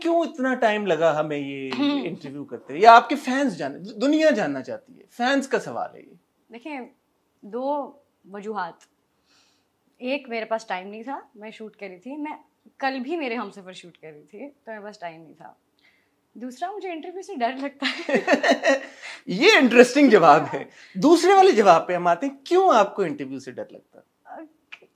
क्यों इतना टाइम लगा हमें ये इंटरव्यू करते या आपके फैंस जान दुनिया जानना चाहती है। फैंस का सवाल है ये। देखिए दो वजूहत। एक मेरे पास टाइम नहीं था मैं शूट कर रही थी। मैं कल भी मेरे हम सफ़र शूट कर रही थी तो मेरे पास टाइम नहीं था। दूसरा मुझे इंटरव्यू से डर लगता है। ये इंटरेस्टिंग जवाब है। दूसरे वाले जवाब पे हम आते हैं क्यों आपको इंटरव्यू से डर लगता? है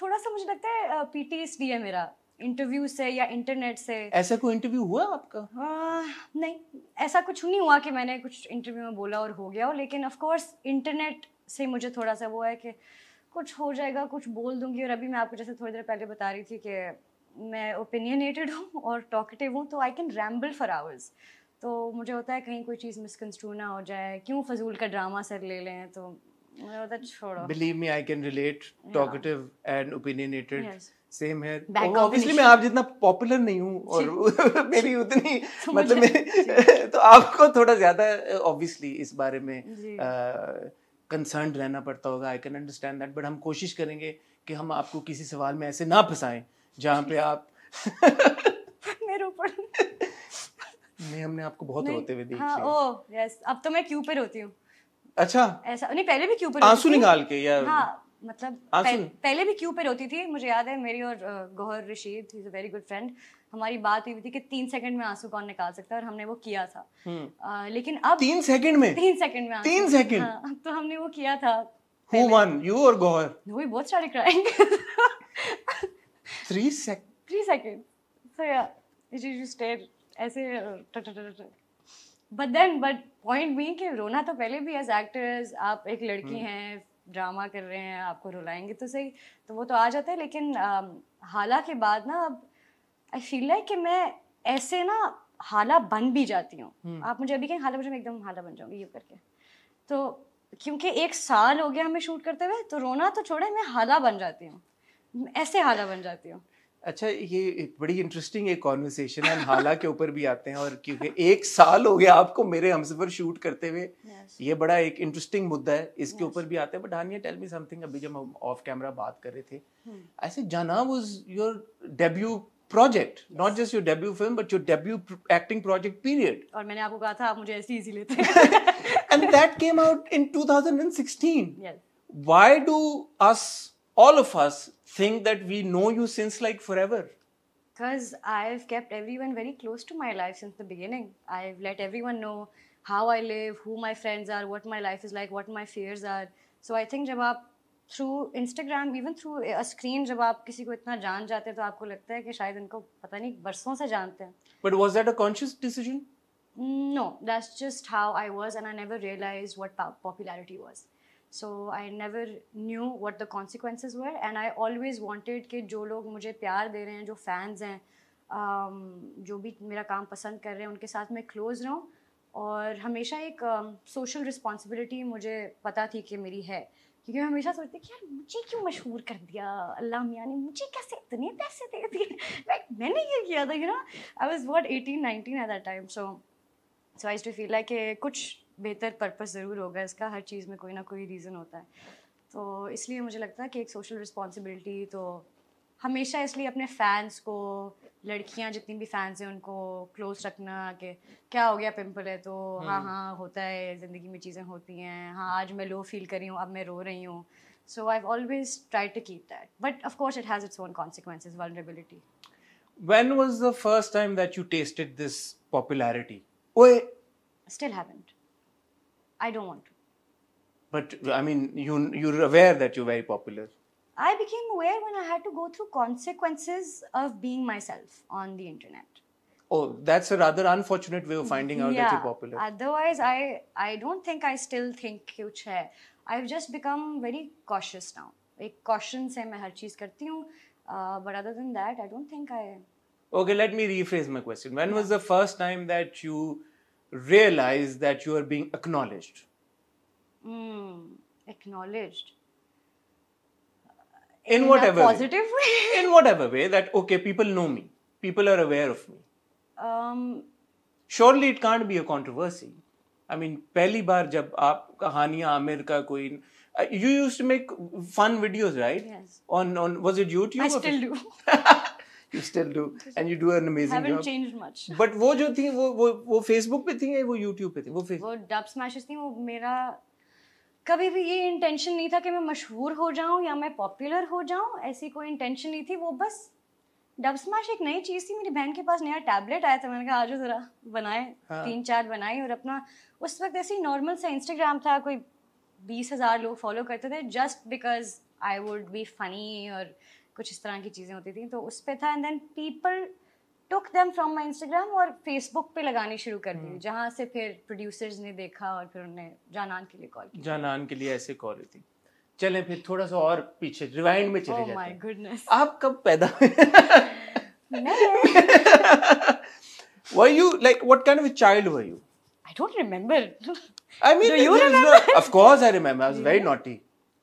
थोड़ा सा मुझे लगता है पीटीएसडी है मेरा। इंटरव्यू से या इंटरनेट से। ऐसा कोई इंटरव्यू हुआ आपका? आ, नहीं ऐसा कुछ नहीं हुआ कि मैंने कुछ इंटरव्यू में बोला और हो गया हो लेकिन ऑफ़ कोर्स इंटरनेट से मुझे थोड़ा सा वो है कि कुछ हो जाएगा कुछ बोल दूँगी। और अभी मैं आपको जैसे थोड़ी देर पहले बता रही थी कि मैं ओपिनियनेटेड हूँ और टॉकेटिव हूँ तो I can ramble for hours तो मुझे होता है कहीं कोई चीज़ मिसकंस्ट्रू ना हो जाए क्यों फजूल का ड्रामा सर ले लें तो believe me I can relate talkative and opinionated same है ऑब्वियसली मैं आप जितना पॉपुलर नहीं हूँ और मेरी उतनी तो मतलब तो आपको थोड़ा ज़्यादा ऑब्वियसली इस बारे में कंसर्न रहना पड़ता होगा. I can understand that but हम कोशिश करेंगे कि हम आपको किसी सवाल में ऐसे ना फंसाएँ जहाँ पे आप मेरे ऊपर। नहीं हमने आपको बहुत रोते हुए देख हाँ, ओ यस अब तो मैं क्यू पे रोती हूँ? अच्छा ऐसा नहीं पहले भी क्यू पे आँसू निकाल के या हाँ मतलब पह, पहले भी क्यू पे रोती थी मुझे याद है मेरी और Gauhar Rasheed is a very good friend हमारी बात हुई थी कि तीन सेकंड में आँसू कौन निकाल सकता है और हमने वो किया था आ, लेकिन अब तीन सेकंड में तीन सेकंड में तीन सेकंड हाँ, तो हमने वो किया था Who won? You or Gohar? We both started crying. Three sec. Three seconds. So yeah, you just stare ऐसे बट देन बट पॉइंट भी कि रोना तो पहले भी एज एक्टर्स आप एक लड़की हैं ड्रामा कर रहे हैं आपको रुलाएँगे तो सही तो वो तो आ जाता है लेकिन हाला के बाद ना अब आई फील लाइक कि मैं ऐसे ना हाला बन भी जाती हूँ। आप मुझे अभी कहें हाला मुझे एकदम हाला बन जाऊँगी ये करके। तो क्योंकि एक साल हो गया हमें शूट करते हुए तो रोना तो छोड़े मैं हाला बन जाती हूँ। ऐसे हाला बन जाती हूँ। अच्छा ये एक बड़ी इंटरेस्टिंग एक कॉन्वर्सेशन है हाला के ऊपर भी आते हैं और क्योंकि एक साल हो गया आपको मेरे हमसफर शूट करते हुए yes. ये बड़ा एक इंटरेस्टिंग मुद्दा है इसके ऊपर yes. भी आते हैं but Hania tell me something अभी जब हम ऑफ़ कैमरा बात कर रहे थे. ऐसे जाना was your debut project not just your debut film but your debut acting project period और मैंने आपको कहा था आप मुझे ऐसे इजी लेते and that came out in 2016 yes. why do us all of us think that we know you since like forever? Because I've kept everyone very close to my life since the beginning. I've let everyone know how I live, who my friends are, what my life is like, what my fears are. So I think जब आप through Instagram even through a screen जब आप किसी को इतना जान जाते हैं तो आपको लगता है कि शायद इनको पता नहीं बरसों से जानते हैं but was that a conscious decision no that's just how i was and i never realized what popularity was so I never knew what the consequences were. And I always wanted कि जो लोग मुझे प्यार दे रहे हैं जो fans हैं um, जो भी मेरा काम पसंद कर रहे हैं उनके साथ मैं क्लोज रहूँ। और हमेशा एक सोशल um, रिस्पॉन्सिबिलिटी मुझे पता थी कि मेरी है। क्योंकि मैं हमेशा सोचती कि यार मुझे क्यों मशहूर कर दिया? अल्लाह मियाँ ने मुझे कैसे इतने पैसे दे दिए? लाइक मैंने ये किया था you know I was what 18 19 at that time so so I too feel like कुछ बेहतर पर्पस ज़रूर होगा इसका हर चीज़ में कोई ना कोई रीज़न होता है तो इसलिए मुझे लगता है कि एक सोशल रिस्पॉन्सिबिलिटी तो हमेशा इसलिए अपने फैंस को लड़कियाँ जितनी भी फैंस हैं उनको क्लोज रखना कि क्या हो गया पिंपल है तो हाँ हम्म। हाँ होता है ज़िंदगी में चीज़ें होती हैं हाँ आज मैं लो फील कर रही हूँ अब मैं रो रही हूँ so I always try to keep that but of course it has its own consequences vulnerability When was the first time that you tasted this popularity? Wait. Still haven't. I don't want to. But I mean, you you're aware that you're very popular. I became aware when I had to go through consequences of being myself on the internet. Oh, that's a rather unfortunate way of finding out yeah. that you're popular. Otherwise, I I don't think I still think कुछ है. I've just become very cautious now. एक caution से मैं हर चीज करती हूँ. Uh, but other than that, I don't think I. Okay, let me rephrase my question. When yeah. was the first time that you realize that you are being acknowledged? Mm, acknowledged. In, in whatever positive way. way. in whatever way that okay, people know me, people are aware of me. Um, Surely it can't be a controversy. I mean, पहली बार जब आप कहानियां आमिर का कोई you used to make fun videos, right? Yes. On on was it YouTube? I still do. you still do. And you do an amazing haven't job. changed much. But वो जो थी वो वो वो फेसबुक पे थी या वो यूट्यूब पे थी? वो वो डब स्मैशेस थी वो मेरा कभी भी ये इंटेंशन नहीं था कि मैं मशहूर हो जाऊँ या मैं पॉपुलर हो जाऊँ ऐसी कोई इंटेंशन नहीं थी वो बस डब स्मैश एक नई चीज़ थी। मेरी बहन के पास नया टैबलेट आया था मैंने कहा आज ज़रा बनाए हाँ। तीन चार बनाई और अपना उस वक्त ऐसे ही नॉर्मल सा इंस्टाग्राम था कोई बीस हज़ार लोग फॉलो करते थे just because I would be funny और कुछ इस तरह की चीज़ें होती थी तो उस पर था and then people took them from my Instagram और फेसबुक पे लगानी शुरू कर हम्म। दी जहाँ से फिर प्रोड्यूसर्स ने देखा और फिर उन्हें जानान के लिए कॉल किया। जानान के लिए ऐसे कॉल थी। चलें फिर थोड़ा सा और पीछे रिवाइंड में चले ओह जाते हैं। आप कब पैदा हुए?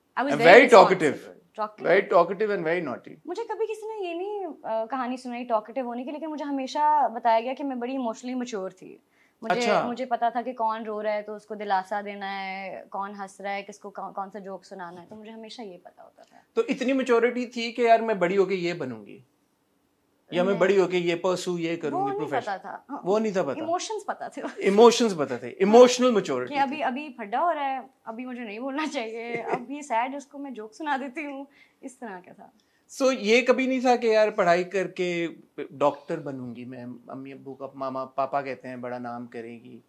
i was मुझे कभी किसी ने ये नहीं कहानी सुनाई टॉकेटिव होने की लेकिन मुझे हमेशा बताया गया कि मैं बड़ी इमोशनली मच्योर थी। मुझे अच्छा। मुझे पता था कि कौन रो रहा है तो उसको दिलासा देना है कौन हंस रहा है किसको कौन, कौन सा जोक सुनाना है तो मुझे हमेशा ये पता होता था। तो इतनी मेचोरिटी थी कि यार मैं बड़ी होके ये बनूँगी? या मैं बड़ी होके ये परसू ये करूँगी प्रोफेशन पता था। हाँ, वो नहीं था पता। इमोशंस पता थे। इमोशंस पता थे। इमोशनल मेच्योरिटी अभी अभी फड्डा हो रहा है अभी मुझे नहीं बोलना चाहिए ये सैड उसको मैं जोक सुना देती हूँ। इस तरह का था। सो ये कभी नहीं था कि यार पढ़ाई करके डॉक्टर बनूँगी मैं। अम्मी अब्बू का मामा पापा कहते हैं बड़ा नाम करेगी.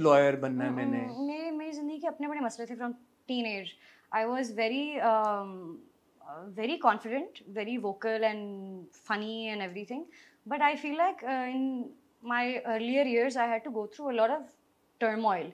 लॉयर बनना है मैंने। मेरे मेरी ज़िंदगी के अपने बड़े मसले थे from teenage I was very Very confident very vocal and funny and everything but I feel like in my earlier years I had to go through a lot of turmoil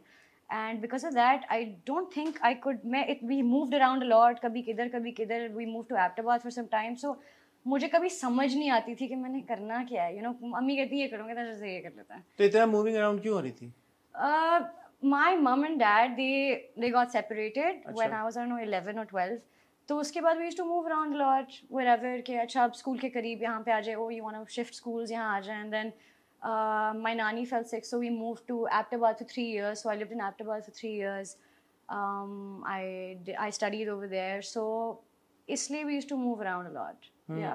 and because of that I don't think I could मैं it we moved around lot कभी किधर कभी किधर we move to Abbottabad for some time so मुझे कभी समझ नहीं आती थी कि मैंने करना क्या है यू नो मम्मी कहती है ये करूँगा तो जैसे ये कर लेता है तो इतना मूविंग अराउंड क्यों हो रही थी Uh, my mom and dad they they got separated when अच्छा। I was I don't know 11 or 12. तो उसके बाद we to move around lot wherever के अच्छा आप स्कूल के करीब यहाँ पे आ जाए oh you want shift school यहाँ आ जाए एंड देन माई नानी fell sick so we move to Abbottabad for three years so I live in Abbottabad for three years I I studies over there so इसलिए we use to move around lot या